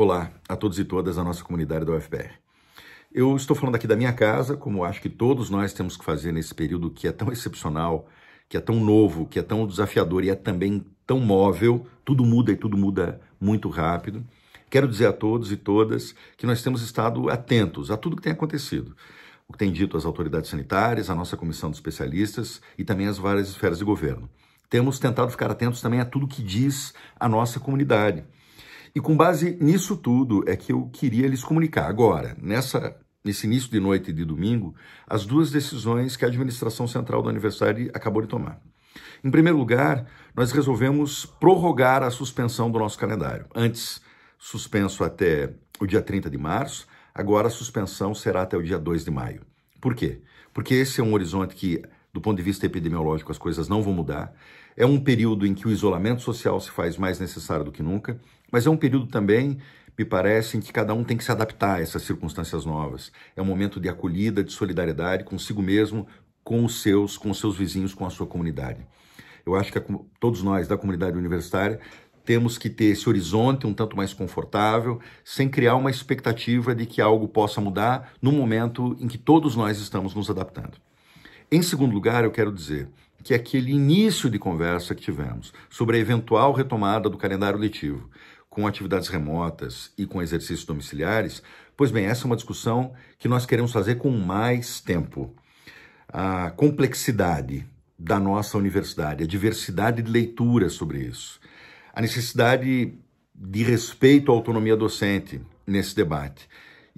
Olá a todos e todas da nossa comunidade da UFPR. Eu estou falando aqui da minha casa, como acho que todos nós temos que fazer nesse período que é tão excepcional, que é tão novo, que é tão desafiador e é também tão móvel, tudo muda e tudo muda muito rápido. Quero dizer a todos e todas que nós temos estado atentos a tudo que tem acontecido. O que tem dito as autoridades sanitárias, a nossa comissão de especialistas e também as várias esferas de governo. Temos tentado ficar atentos também a tudo que diz a nossa comunidade. E com base nisso tudo é que eu queria lhes comunicar agora, nessa, nesse início de noite de domingo, as duas decisões que a administração central da universidade acabou de tomar. Em primeiro lugar, nós resolvemos prorrogar a suspensão do nosso calendário. Antes, suspenso até o dia 30 de março, agora a suspensão será até o dia 2 de maio. Por quê? Porque esse é um horizonte que, do ponto de vista epidemiológico, as coisas não vão mudar. É um período em que o isolamento social se faz mais necessário do que nunca, mas é um período também, me parece, em que cada um tem que se adaptar a essas circunstâncias novas. É um momento de acolhida, de solidariedade consigo mesmo, com os seus, com os seus vizinhos, com a sua comunidade. Eu acho que a, todos nós da comunidade universitária temos que ter esse horizonte um tanto mais confortável, sem criar uma expectativa de que algo possa mudar no momento em que todos nós estamos nos adaptando. Em segundo lugar, eu quero dizer que aquele início de conversa que tivemos sobre a eventual retomada do calendário letivo, com atividades remotas e com exercícios domiciliares, pois bem, essa é uma discussão que nós queremos fazer com mais tempo. A complexidade da nossa universidade, a diversidade de leituras sobre isso, a necessidade de respeito à autonomia docente nesse debate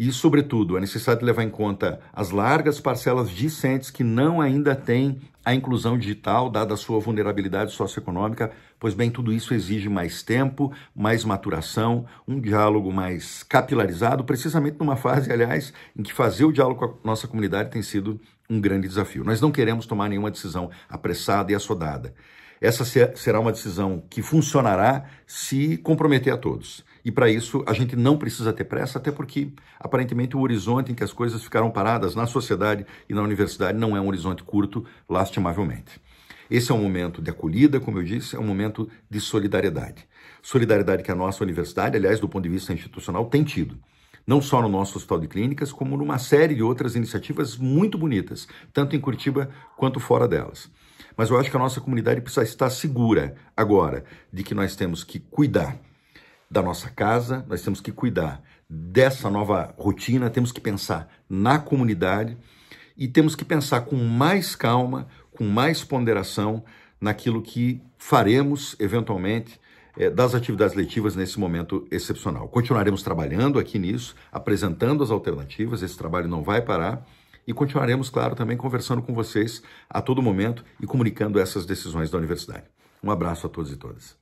e, sobretudo, necessidade de levar em conta as largas parcelas discentes que não ainda têm a inclusão digital, dada a sua vulnerabilidade socioeconômica, pois bem, tudo isso exige mais tempo, mais maturação, um diálogo mais capilarizado, precisamente numa fase, aliás, em que fazer o diálogo com a nossa comunidade tem sido um grande desafio. Nós não queremos tomar nenhuma decisão apressada e assodada. Essa será uma decisão que funcionará se comprometer a todos. E para isso a gente não precisa ter pressa, até porque aparentemente o horizonte em que as coisas ficaram paradas na sociedade e na universidade não é um horizonte curto, lastimavelmente. Esse é um momento de acolhida, como eu disse, é um momento de solidariedade. Solidariedade que a nossa universidade, aliás, do ponto de vista institucional, tem tido. Não só no nosso hospital de clínicas, como numa série de outras iniciativas muito bonitas, tanto em Curitiba quanto fora delas. Mas eu acho que a nossa comunidade precisa estar segura agora de que nós temos que cuidar da nossa casa, nós temos que cuidar dessa nova rotina, temos que pensar na comunidade e temos que pensar com mais calma, com mais ponderação naquilo que faremos eventualmente é, das atividades letivas nesse momento excepcional. Continuaremos trabalhando aqui nisso, apresentando as alternativas, esse trabalho não vai parar e continuaremos, claro, também conversando com vocês a todo momento e comunicando essas decisões da universidade. Um abraço a todos e todas.